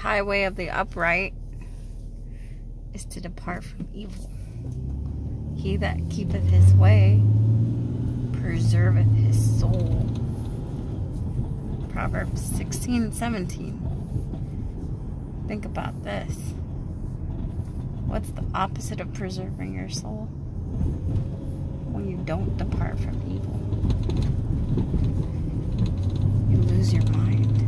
highway of the upright is to depart from evil. He that keepeth his way preserveth his soul. Proverbs 16 17. Think about this. What's the opposite of preserving your soul? When you don't depart from evil, you lose your mind.